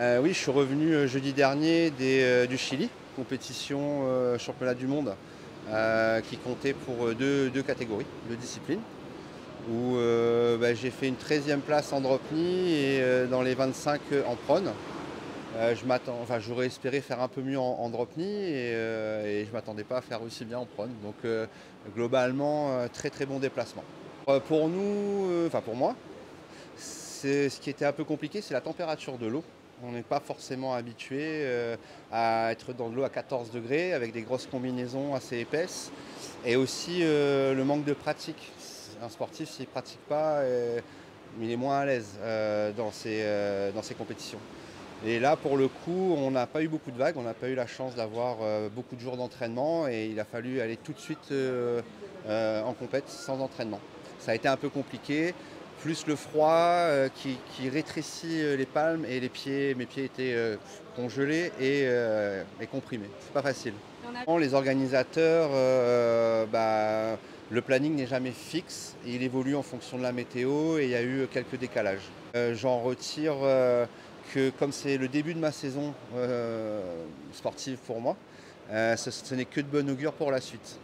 Euh, oui, je suis revenu euh, jeudi dernier euh, du Chili, compétition championnat du monde, qui comptait pour deux, catégories, deux disciplines, où bah, j'ai fait une 13e place en drop knee et dans les 25 en prone. Enfin, j'aurais espéré faire un peu mieux en, en drop knee et, je ne m'attendais pas à faire aussi bien en prone. Donc globalement, très très bon déplacement. Pour nous, enfin pour moi, ce qui était un peu compliqué, c'est la température de l'eau. On n'est pas forcément habitué euh, à être dans de l'eau à 14 degrés avec des grosses combinaisons assez épaisses et aussi euh, le manque de pratique. Un sportif, s'il ne pratique pas, euh, il est moins à l'aise dans, ses, dans compétitions. Et là, pour le coup, on n'a pas eu beaucoup de vagues, on n'a pas eu la chance d'avoir beaucoup de jours d'entraînement et il a fallu aller tout de suite en compète sans entraînement. Ça a été un peu compliqué, plus le froid euh, qui, qui rétrécit euh, les palmes et les pieds, mes pieds étaient euh, congelés et, euh, et comprimés. C'est pas facile. Les organisateurs, euh, bah, le planning n'est jamais fixe, il évolue en fonction de la météo et il y a eu quelques décalages. Euh, J'en retire euh, que comme c'est le début de ma saison euh, sportive pour moi, euh, ce, ce n'est que de bon augure pour la suite.